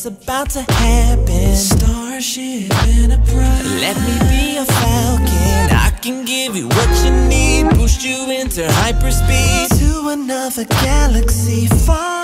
What's about to happen? Starship Enterprise. Let me be a falcon. I can give you what you need. Boost you into hyperspeed to another galaxy far